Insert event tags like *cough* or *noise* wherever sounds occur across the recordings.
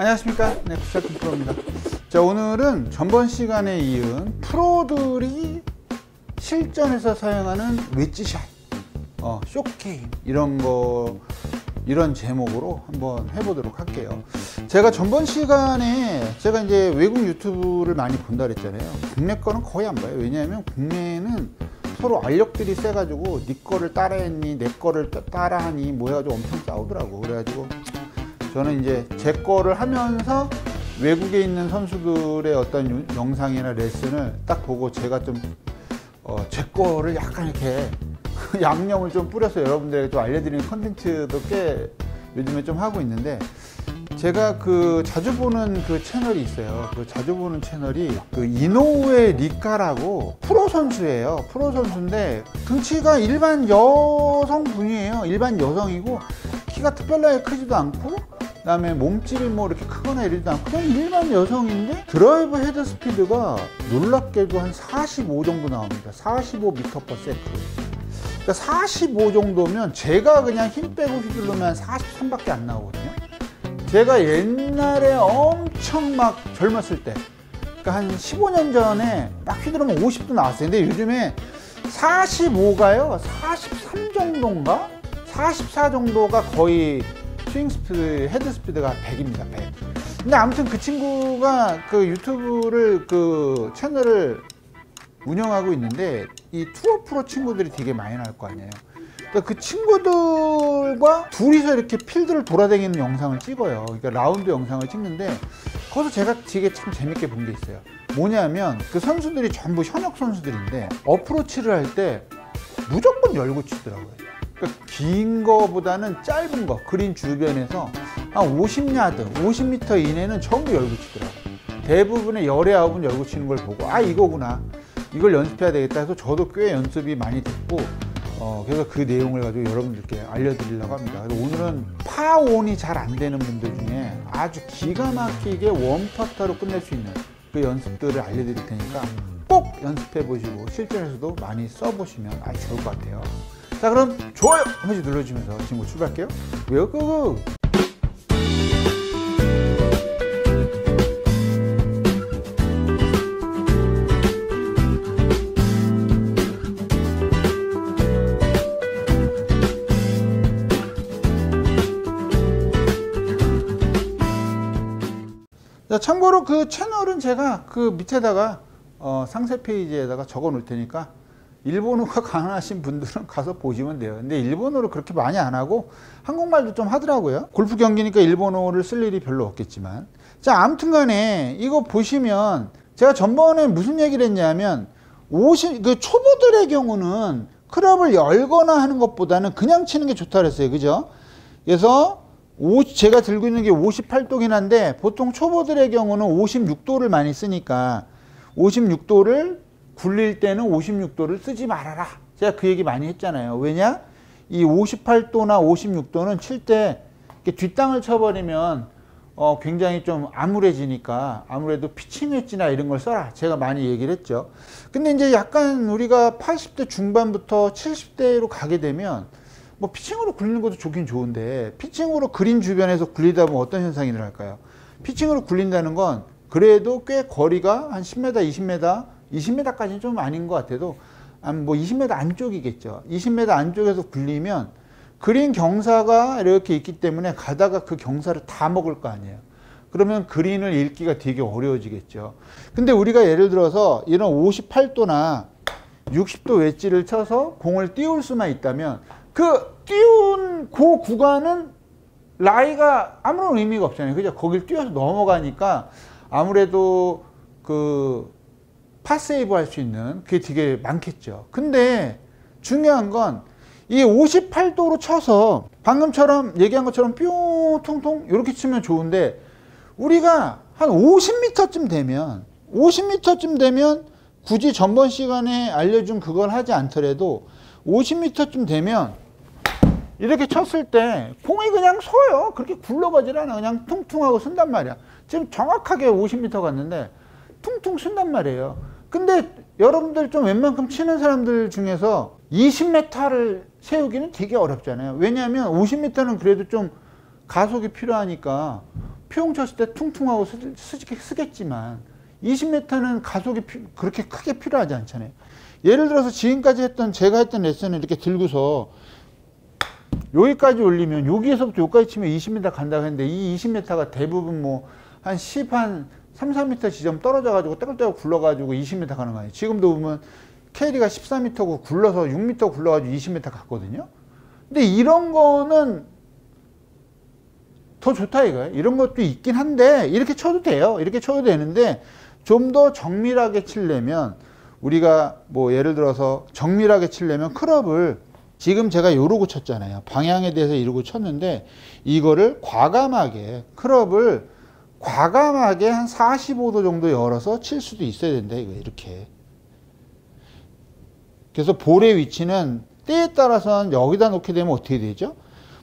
안녕하십니까? 네 쿠샤큰 프로입니다. 자 오늘은 전번 시간에 이은 프로들이 실전에서 사용하는 웨지샷 어, 쇼게임 이런 거 이런 제목으로 한번 해보도록 할게요. 제가 전번 시간에 제가 이제 외국 유튜브를 많이 본다 그랬잖아요. 국내 거는 거의 안 봐요. 왜냐하면 국내는 서로 알력들이 세가지고 네 거를 따라했니 내 거를 따라하니 뭐 해가지고 엄청 싸우더라고. 그래가지고 저는 이제 제 거를 하면서 외국에 있는 선수들의 어떤 영상이나 레슨을 딱 보고 제가 좀, 어, 제 거를 약간 이렇게 *laughs* 양념을 좀 뿌려서 여러분들에게 좀 알려드리는 컨텐츠도 꽤 요즘에 좀 하고 있는데 제가 그 자주 보는 그 채널이 있어요. 그 자주 보는 채널이 그 이노우에 리카라고 프로 선수예요. 프로 선수인데 덩치가 일반 여성분이에요. 일반 여성이고 키가 특별하게 크지도 않고 그다음에 몸집이 뭐 이렇게 크거나 이러지도 않고 그냥 일반 여성인데 드라이브 헤드 스피드가 놀랍게도 한 45 정도 나옵니다. 45m per second. 그러니까 45 정도면 제가 그냥 힘 빼고 휘둘르면 43밖에 안 나오거든요. 제가 옛날에 엄청 막 젊었을 때, 그러니까 한 15년 전에 막 휘두르면 50도 나왔어요. 근데 요즘에 45가요, 43 정도인가? 44 정도가 거의 스윙 스피드, 헤드 스피드가 100입니다, 100. 근데 아무튼 그 친구가 그 유튜브를 그 채널을 운영하고 있는데 이 투어 프로 친구들이 되게 많이 나올 거 아니에요. 그러니까 그 친구들과 둘이서 이렇게 필드를 돌아다니는 영상을 찍어요. 그러니까 라운드 영상을 찍는데 거기서 제가 되게 참 재밌게 본 게 있어요. 뭐냐면 그 선수들이 전부 현역 선수들인데 어프로치를 할 때 무조건 열고 치더라고요. 그러니까 긴 거보다는 짧은 거 그린 주변에서 한 50야드, 50m 이내는 전부 열고 치더라고요. 대부분의 열의 아홉은 열고 치는 걸 보고 아 이거구나 이걸 연습해야 되겠다 해서 저도 꽤 연습이 많이 됐고 어, 그래서 그 내용을 가지고 여러분들께 알려드리려고 합니다. 오늘은 파온이 잘 안 되는 분들 중에 아주 기가 막히게 원퍼터로 끝낼 수 있는 그 연습들을 알려드릴 테니까 꼭 연습해 보시고 실전에서도 많이 써보시면 아주 좋을 것 같아요. 자 그럼 좋아요 한 번씩 눌러주면서 지금 출발할게요. 왜요? 자, 참고로 그 채널은 제가 그 밑에다가 어, 상세 페이지에다가 적어 놓을 테니까 일본어가 가능하신 분들은 가서 보시면 돼요. 근데 일본어를 그렇게 많이 안 하고 한국말도 좀 하더라고요. 골프 경기니까 일본어를 쓸 일이 별로 없겠지만. 자, 아무튼 간에 이거 보시면 제가 전번에 무슨 얘기를 했냐면 50, 그 초보들의 경우는 클럽을 열거나 하는 것보다는 그냥 치는 게 좋다 그랬어요. 그죠? 그래서 50, 제가 들고 있는 게 58도긴 한데 보통 초보들의 경우는 56도를 많이 쓰니까 56도를 굴릴 때는 56도를 쓰지 말아라. 제가 그 얘기 많이 했잖아요. 왜냐? 이 58도나 56도는 칠 때 뒷땅을 쳐버리면 어 굉장히 좀 암울해지니까 아무래도 피칭 웨지나 이런 걸 써라. 제가 많이 얘기를 했죠. 근데 이제 약간 우리가 80대 중반부터 70대로 가게 되면 뭐 피칭으로 굴리는 것도 좋긴 좋은데 피칭으로 그린 주변에서 굴리다 보면 어떤 현상이 일어날까요? 피칭으로 굴린다는 건 그래도 꽤 거리가 한 10m, 20m, 20m까지는 좀 아닌 것 같아도 뭐 20m 안쪽이겠죠. 20m 안쪽에서 굴리면 그린 경사가 이렇게 있기 때문에 가다가 그 경사를 다 먹을 거 아니에요. 그러면 그린을 읽기가 되게 어려워지겠죠. 근데 우리가 예를 들어서 이런 58도나 60도 웨지를 쳐서 공을 띄울 수만 있다면 그 띄운 그 구간은 라이가 아무런 의미가 없잖아요. 그죠? 거길 뛰어서 넘어가니까 아무래도 그 파세이브 할 수 있는 그게 되게 많겠죠. 근데 중요한 건 이 58도로 쳐서 방금처럼 얘기한 것처럼 뿅 통통 이렇게 치면 좋은데 우리가 한 50m쯤 되면 50m쯤 되면 굳이 전번 시간에 알려준 그걸 하지 않더라도 50m쯤 되면 이렇게 쳤을 때 공이 그냥 서요. 그렇게 굴러가질 않아. 그냥 퉁퉁하고 쓴단 말이야. 지금 정확하게 50m 갔는데 퉁퉁 쓴단 말이에요. 근데 여러분들 좀 웬만큼 치는 사람들 중에서 20m를 세우기는 되게 어렵잖아요. 왜냐하면 50m는 그래도 좀 가속이 필요하니까 피용 쳤을 때 퉁퉁하고 스, 스, 쓰겠지만 20m는 가속이 피, 그렇게 크게 필요하지 않잖아요. 예를 들어서 지금까지 했던 제가 했던 레슨을 이렇게 들고서 여기까지 올리면 여기에서부터 여기까지 치면 20m 간다고 했는데 이 20m가 대부분 뭐 한 10, 한 3, 4m 지점 떨어져 가지고 떼굴떼굴 굴러 가지고 20m 가는 거 아니에요. 지금도 보면 캐리가 14m고 굴러서 6m 굴러 가지고 20m 갔거든요. 근데 이런 거는 더 좋다 이거예요. 이런 것도 있긴 한데 이렇게 쳐도 돼요. 이렇게 쳐도 되는데 좀 더 정밀하게 치려면 우리가 뭐 예를 들어서 정밀하게 치려면 클럽을 지금 제가 요러고 쳤잖아요. 방향에 대해서 이러고 쳤는데 이거를 과감하게 클럽을 과감하게 한 45도 정도 열어서 칠 수도 있어야 된다. 이거 이렇게. 그래서 볼의 위치는 때에 따라서는 여기다 놓게 되면 어떻게 되죠?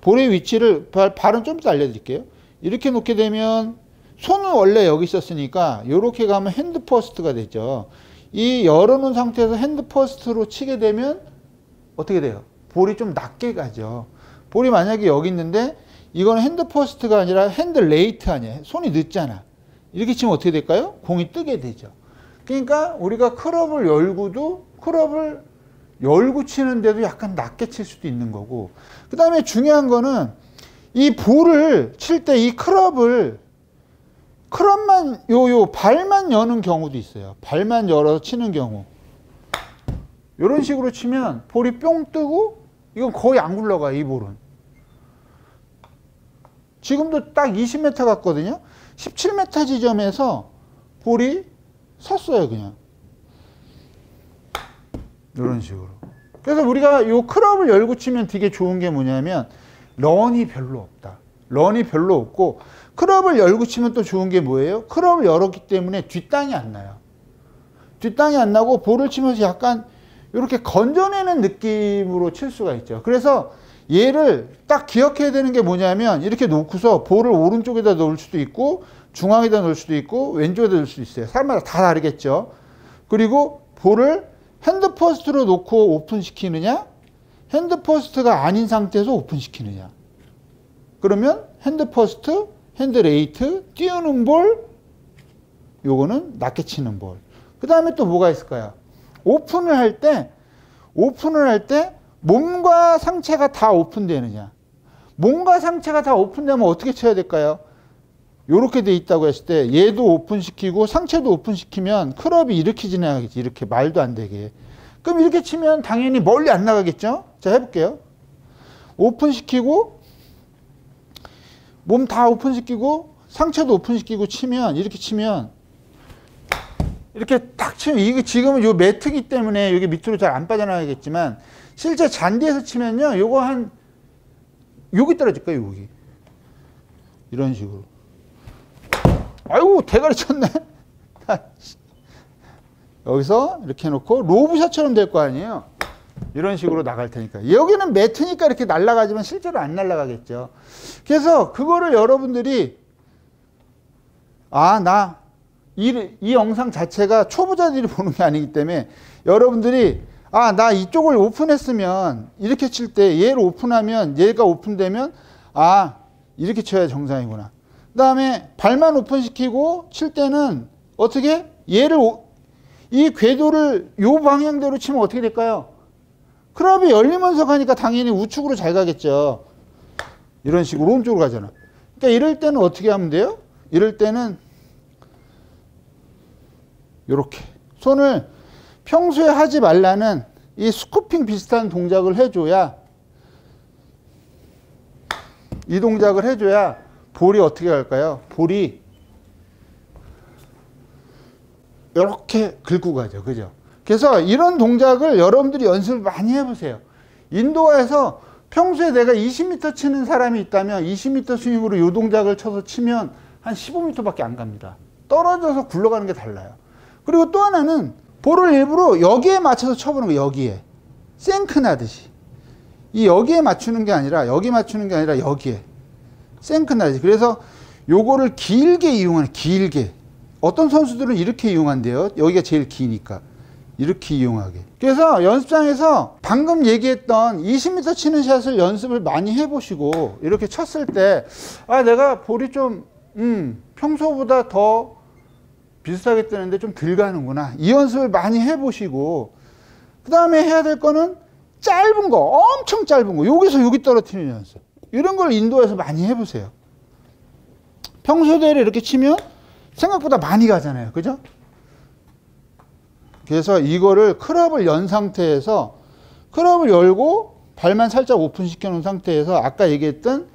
볼의 위치를 발, 발은 좀 이따 알려드릴게요. 이렇게 놓게 되면 손은 원래 여기 있었으니까 이렇게 가면 hand first가 되죠. 이 열어놓은 상태에서 hand first로 치게 되면 어떻게 돼요? 볼이 좀 낮게 가죠. 볼이 만약에 여기 있는데 이거는 hand first가 아니라 hand late 아니에요. 손이 늦잖아. 이렇게 치면 어떻게 될까요? 공이 뜨게 되죠. 그러니까 우리가 클럽을 열고도 클럽을 열고 치는데도 약간 낮게 칠 수도 있는 거고 그 다음에 중요한 거는 이 볼을 칠 때 이 클럽을 클럽만 요요 발만 여는 경우도 있어요. 발만 열어서 치는 경우 이런 식으로 치면 볼이 뿅 뜨고 이건 거의 안 굴러가 이 볼은 지금도 딱 20m 갔거든요. 17m 지점에서 볼이 섰어요 그냥. 이런 식으로. 그래서 우리가 요 클럽을 열고 치면 되게 좋은 게 뭐냐면 런이 별로 없다. 런이 별로 없고 클럽을 열고 치면 또 좋은 게 뭐예요? 클럽을 열었기 때문에 뒷땅이 안 나요. 뒷땅이 안 나고 볼을 치면서 약간 이렇게 건져내는 느낌으로 칠 수가 있죠. 그래서 얘를 딱 기억해야 되는 게 뭐냐면 이렇게 놓고서 볼을 오른쪽에다 놓을 수도 있고 중앙에다 놓을 수도 있고 왼쪽에다 놓을 수도 있어요. 사람마다 다 다르겠죠. 그리고 볼을 hand first로 놓고 오픈시키느냐 hand first가 아닌 상태에서 오픈시키느냐 그러면 hand first, hand late, 띄우는 볼 요거는 낮게 치는 볼. 그 다음에 또 뭐가 있을까요? 오픈을 할 때, 오픈을 할 때 몸과 상체가 다 오픈되느냐. 몸과 상체가 다 오픈되면 어떻게 쳐야 될까요? 이렇게 돼 있다고 했을 때 얘도 오픈시키고 상체도 오픈시키면 클럽이 이렇게 지나가겠지. 이렇게 말도 안 되게. 그럼 이렇게 치면 당연히 멀리 안 나가겠죠? 자, 해볼게요. 오픈시키고 몸 다 오픈시키고 상체도 오픈시키고 치면 이렇게 치면 이렇게 딱 치면 이게 지금은 요 매트기 때문에 여기 밑으로 잘 안 빠져나가겠지만 실제 잔디에서 치면요 요거 한 여기 떨어질 거예요 여기. 이런 식으로. 아이고 대가리 쳤네. *laughs* 여기서 이렇게 해놓고 로브샷처럼 될 거 아니에요. 이런 식으로 나갈 테니까. 여기는 매트니까 이렇게 날아가지만 실제로 안 날아가겠죠. 그래서 그거를 여러분들이 아 나 이, 이 영상 자체가 초보자들이 보는 게 아니기 때문에 여러분들이 아, 나 이쪽을 오픈했으면 이렇게 칠 때 얘를 오픈하면 얘가 오픈되면 아, 이렇게 쳐야 정상이구나. 그 다음에 발만 오픈시키고 칠 때는 어떻게? 얘를, 오, 이 궤도를 요 방향대로 치면 어떻게 될까요? 클럽이 열리면서 가니까 당연히 우측으로 잘 가겠죠. 이런 식으로 오른쪽으로 가잖아. 그러니까 이럴 때는 어떻게 하면 돼요? 이럴 때는 이렇게 손을 평소에 하지 말라는 이 스쿠핑 비슷한 동작을 해줘야 이 동작을 해줘야 볼이 어떻게 갈까요? 볼이 이렇게 긁고 가죠. 그죠? 그래서 이런 동작을 여러분들이 연습을 많이 해보세요. 인도에서 평소에 내가 20m 치는 사람이 있다면 20m 스윙으로 이 동작을 쳐서 치면 한 15m밖에 안 갑니다. 떨어져서 굴러가는 게 달라요. 그리고 또 하나는 볼을 일부러 여기에 맞춰서 쳐보는 거예요. 여기에. 생크 나듯이. 이 여기에 맞추는 게 아니라 여기 맞추는 게 아니라 여기에. 생크 나듯이. 그래서 요거를 길게 이용하는 길게. 어떤 선수들은 이렇게 이용한대요. 여기가 제일 기니까. 이렇게 이용하게. 그래서 연습장에서 방금 얘기했던 20m 치는 샷을 연습을 많이 해보시고 이렇게 쳤을 때, 아, 내가 볼이 좀 음, 평소보다 더 비슷하게 뜨는데 좀 덜 가는구나. 이 연습을 많이 해보시고, 그 다음에 해야 될 거는 짧은 거, 엄청 짧은 거, 여기서 여기 떨어뜨리는 연습. 이런 걸 인도에서 많이 해보세요. 평소대로 이렇게 치면 생각보다 많이 가잖아요. 그죠? 그래서 이거를 클럽을 연 상태에서 클럽을 열고 발만 살짝 오픈시켜 놓은 상태에서 아까 얘기했던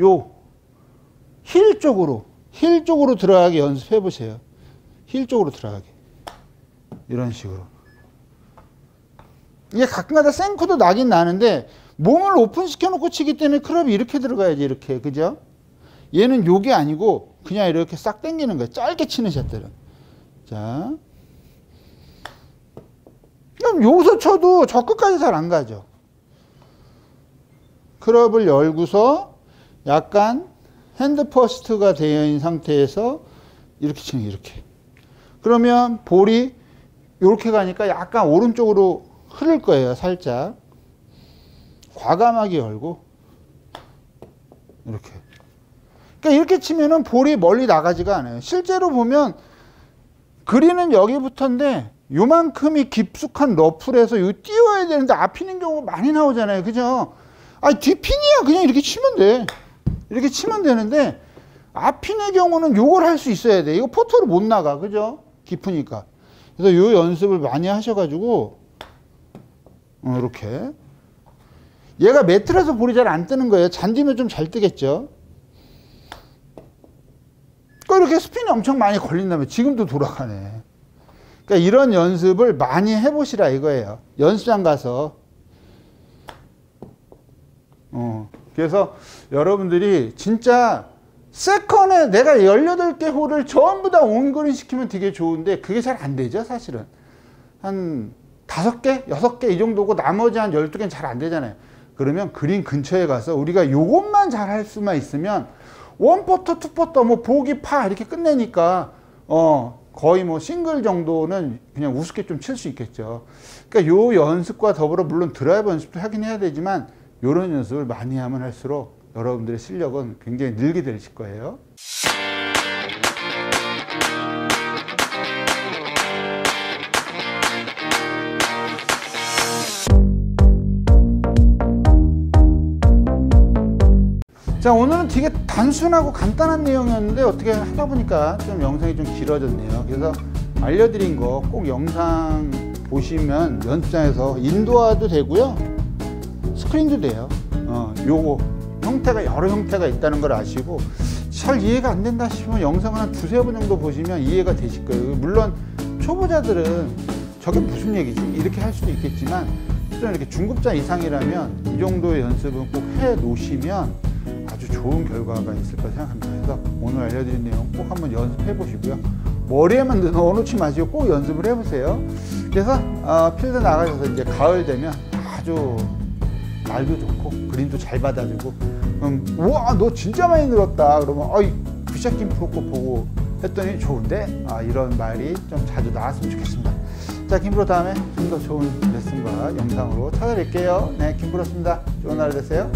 요 힐 쪽으로 힐 쪽으로 들어가게 연습해 보세요. 힐 쪽으로 들어가게. 이런 식으로. 이게 가끔가다 생크도 나긴 나는데 몸을 오픈시켜 놓고 치기 때문에 클럽이 이렇게 들어가야지 이렇게. 그죠? 얘는 요게 아니고 그냥 이렇게 싹 당기는 거예요. 짧게 치는 샷들은. 자. 그럼 여기서 쳐도 저 끝까지 잘 안 가죠. 클럽을 열고서 약간 hand first가 되어 있는 상태에서 이렇게 치는 이렇게. 그러면 볼이 이렇게 가니까 약간 오른쪽으로 흐를 거예요. 살짝. 과감하게 열고 이렇게. 그러니까 이렇게 치면은 볼이 멀리 나가지가 않아요. 실제로 보면 그린은 여기부터인데 요만큼이 깊숙한 러프에서 요 띄워야 되는데 앞히는 경우가 많이 나오잖아요. 그죠? 아, 뒷핀이야. 그냥 이렇게 치면 돼. 이렇게 치면 되는데 앞핀의 경우는 요걸 할 수 있어야 돼. 이거 포토로 못 나가. 그죠? 깊으니까. 그래서 요 연습을 많이 하셔가지고 어, 이렇게 얘가 매트라서 볼이 잘 안 뜨는 거예요. 잔디면 좀 잘 뜨겠죠. 그 이렇게 스핀이 엄청 많이 걸린다면 지금도 돌아가네. 그러니까 이런 연습을 많이 해보시라 이거예요. 연습장 가서. 어, 그래서 여러분들이 진짜 second에 내가 18개 홀을 전부 다 on green 시키면 되게 좋은데 그게 잘 안 되죠, 사실은. 한 5개, 6개 이 정도고 나머지 한 12개는 잘 안 되잖아요. 그러면 그린 근처에 가서 우리가 요것만 잘 할 수만 있으면 one putter, two putter, 뭐 보기 파 이렇게 끝내니까 어 거의 뭐 싱글 정도는 그냥 우습게 좀 칠 수 있겠죠. 그러니까 요 연습과 더불어 물론 드라이브 연습도 하긴 해야 되지만 요런 연습을 많이 하면 할수록 여러분들의 실력은 굉장히 늘게 되실 거예요. 자 오늘은 되게 단순하고 간단한 내용이었는데 어떻게 하다 보니까 좀 영상이 좀 길어졌네요. 그래서 알려드린 거 꼭 영상 보시면 연습장에서 인도화도 되고요. 스크린도 돼요. 어, 요거 형태가 여러 형태가 있다는 걸 아시고 잘 이해가 안 된다 싶으면 영상을 한 두세 번 정도 보시면 이해가 되실 거예요 물론 초보자들은 저게 무슨 얘기지 이렇게 할 수도 있겠지만 좀 이렇게 중급자 이상이라면 이 정도의 연습은 꼭 해 놓으시면 아주 좋은 결과가 있을 거라 생각합니다. 그래서 오늘 알려드린 내용 꼭 한번 연습해 보시고요. 머리에만 *laughs* 넣어놓지 마시고 꼭 연습을 해보세요. 그래서 어, 필드 나가셔서 이제 가을 되면 아주 날도 좋고 그림도 잘 받아주고 음, 우와 너 진짜 많이 늘었다 그러면 어이 굿샷김 프로코 보고 했더니 좋은데 아, 이런 말이 좀 자주 나왔으면 좋겠습니다. 자 김프로 다음에 좀 더 좋은 레슨과 영상으로 찾아뵐게요. 네 김프로였습니다. 좋은 하루 되세요.